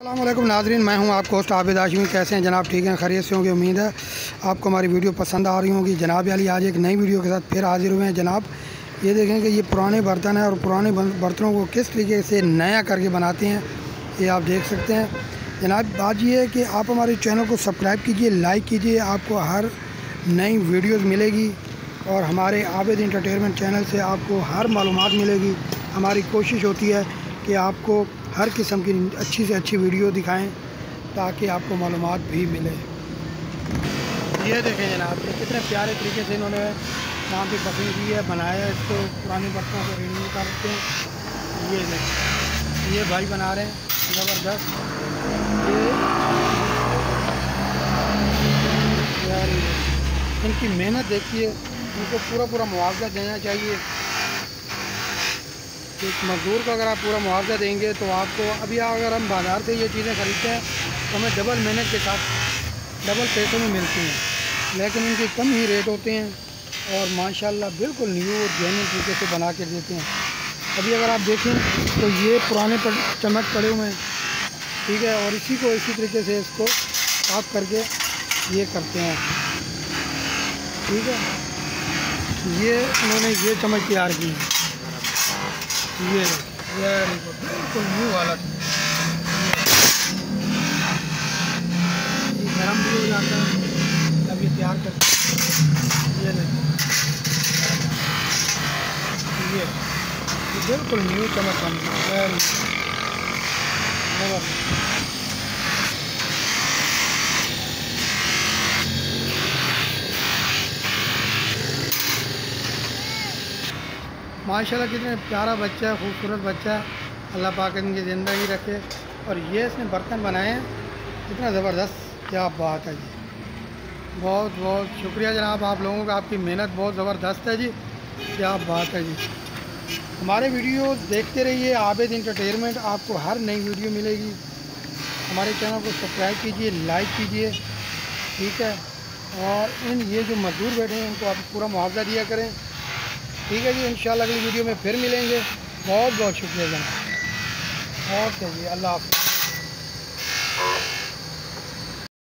अल्लाम नाजरीन, मैं हूँ आपको होस्ट आबिद आशमी कैसे हैं जनाब? ठीक हैं? खरीत से होंगे? उम्मीद है आपको हमारी वीडियो पसंद आ रही होगी। जनाब अली आज एक नई वीडियो के साथ फिर हाजिर हुए हैं। जनाब, ये देखें कि ये पुराने बर्तन हैं और पुराने बर्तनों को किस तरीके से नया करके बनाते हैं, ये आप देख सकते हैं। जनाब, बात ये है कि आप हमारे चैनल को सब्सक्राइब कीजिए, लाइक कीजिए, आपको हर नई वीडियोज़ मिलेगी और हमारे आबिद इंटरटेनमेंट चैनल से आपको हर मालूम मिलेगी। हमारी कोशिश होती है कि आपको हर किस्म की अच्छी से अच्छी वीडियो दिखाएँ ताकि आपको मालूम भी मिले ये देखें जनाब ये कितने प्यारे तरीके से इन्होंने यहाँ पे बकरी की है बनाया है इसको पुरानी बर्तनों को रिन्यू करते हैं ये देखें ये भाई बना रहे हैं ज़बरदस्त ये इनकी मेहनत देखिए इनको पूरा पूरा मुआवजा देना चाहिए एक मज़दूर को अगर आप पूरा मुआवजा देंगे तो आपको अभी अगर हम बाज़ार से ये चीज़ें ख़रीदते हैं तो हमें डबल मेहनत के साथ डबल पैसों में मिलती हैं। लेकिन इनके कम ही रेट होते हैं और माशाल्लाह बिल्कुल न्यू और जेन्यन तरीके से बना के देते हैं। अभी अगर आप देखें तो ये पुराने पर चमक पड़े हुए हैं। ठीक है, और इसी को इसी तरीके से इसको साफ़ करके ये करते हैं। ठीक है, ये उन्होंने ये चमक तैयार की। है ये वेरी गुड बिल्कुल न्यू हालत ये गर्म भी हो जाता है तब ये तैयार कर ये ये बिल्कुल न्यू चमक वेरी माशाल्लाह कितने प्यारा बच्चा है, खूबसूरत बच्चा है। अल्लाह पाक इनकी ज़िंदगी रखे। और ये इसने बर्तन बनाए हैं। इतना ज़बरदस्त, क्या बात है जी। बहुत बहुत शुक्रिया जनाब आप लोगों का, आपकी मेहनत बहुत ज़बरदस्त है जी। क्या बात है जी। हमारे वीडियो देखते रहिए, आबिद इंटरटेनमेंट आपको हर नई वीडियो मिलेगी। हमारे चैनल को सब्सक्राइब कीजिए लाइक कीजिए, ठीक है। और इन ये जो मज़दूर बैठे हैं इनको आप पूरा मुआवजा दिया करें। ठीक है जी इन अगली वीडियो में फिर मिलेंगे। बहुत बहुत शुक्रिया जनाब ओके जी, अल्लाह हाफ़